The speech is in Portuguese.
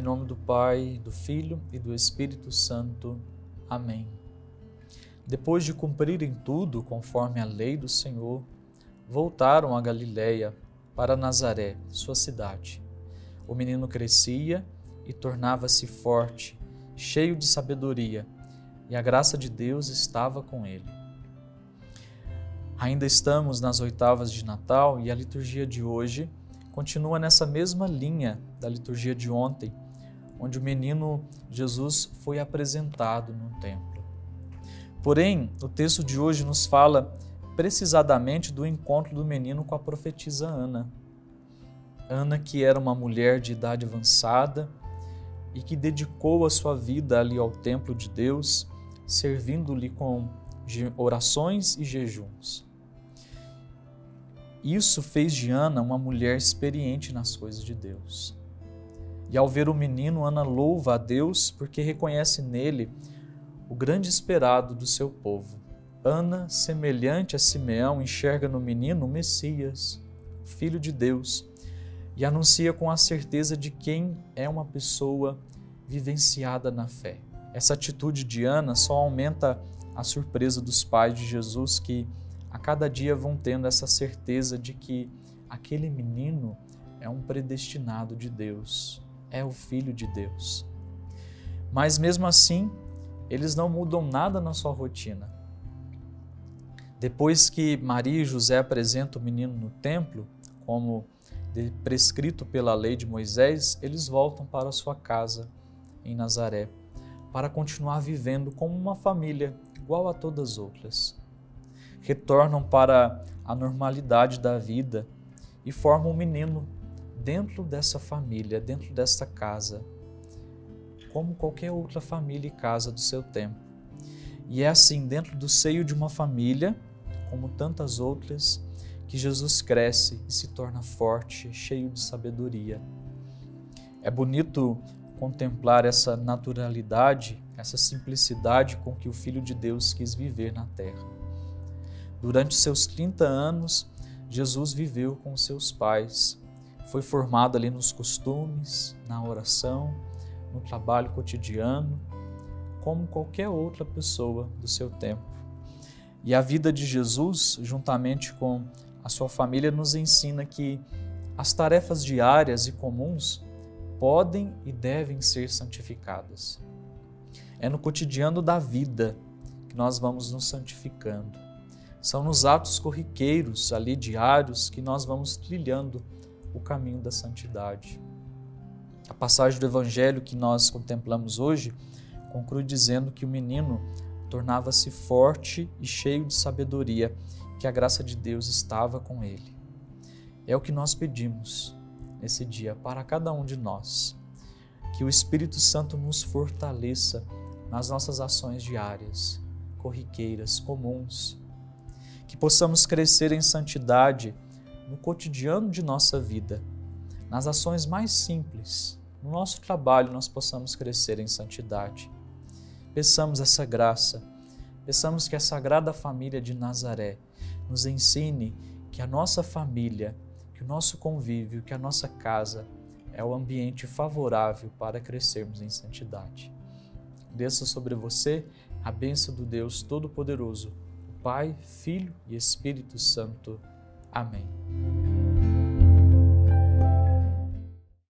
Em nome do Pai, do Filho e do Espírito Santo. Amém. Depois de cumprirem tudo conforme a lei do Senhor, voltaram a Galiléia, para Nazaré, sua cidade. O menino crescia e tornava-se forte, cheio de sabedoria, e a graça de Deus estava com ele. Ainda estamos nas oitavas de Natal e a liturgia de hoje continua nessa mesma linha da liturgia de ontem, onde o menino Jesus foi apresentado no templo. Porém, o texto de hoje nos fala precisadamente do encontro do menino com a profetisa Ana. Ana, que era uma mulher de idade avançada e que dedicou a sua vida ali ao templo de Deus, servindo-lhe com orações e jejuns. Isso fez de Ana uma mulher experiente nas coisas de Deus. E ao ver o menino, Ana louva a Deus porque reconhece nele o grande esperado do seu povo. Ana, semelhante a Simeão, enxerga no menino o Messias, filho de Deus, e anuncia com a certeza de quem é uma pessoa vivenciada na fé. Essa atitude de Ana só aumenta a surpresa dos pais de Jesus que a cada dia vão tendo essa certeza de que aquele menino é um predestinado de Deus, é o filho de Deus. Mas mesmo assim, eles não mudam nada na sua rotina. Depois que Maria e José apresentam o menino no templo, como prescrito pela lei de Moisés, eles voltam para sua casa em Nazaré para continuar vivendo como uma família igual a todas as outras retornam para a normalidade da vida e formam um menino dentro dessa família, dentro dessa casa, como qualquer outra família e casa do seu tempo. E é assim, dentro do seio de uma família, como tantas outras, que Jesus cresce e se torna forte, cheio de sabedoria. É bonito contemplar essa naturalidade, essa simplicidade com que o Filho de Deus quis viver na terra. Durante seus 30 anos, Jesus viveu com seus pais. Foi formado ali nos costumes, na oração, no trabalho cotidiano, como qualquer outra pessoa do seu tempo. E a vida de Jesus, juntamente com a sua família, nos ensina que as tarefas diárias e comuns podem e devem ser santificadas. É no cotidiano da vida que nós vamos nos santificando. São nos atos corriqueiros, ali diários, que nós vamos trilhando o caminho da santidade. A passagem do Evangelho que nós contemplamos hoje conclui dizendo que o menino tornava-se forte e cheio de sabedoria, que a graça de Deus estava com ele. É o que nós pedimos nesse dia para cada um de nós. Que o Espírito Santo nos fortaleça nas nossas ações diárias, corriqueiras, comuns, que possamos crescer em santidade no cotidiano de nossa vida, nas ações mais simples, no nosso trabalho nós possamos crescer em santidade. Peçamos essa graça, peçamos que a Sagrada Família de Nazaré nos ensine que a nossa família, que o nosso convívio, que a nossa casa é o ambiente favorável para crescermos em santidade. Desça sobre você a bênção do Deus Todo-Poderoso. Pai, Filho e Espírito Santo. Amém.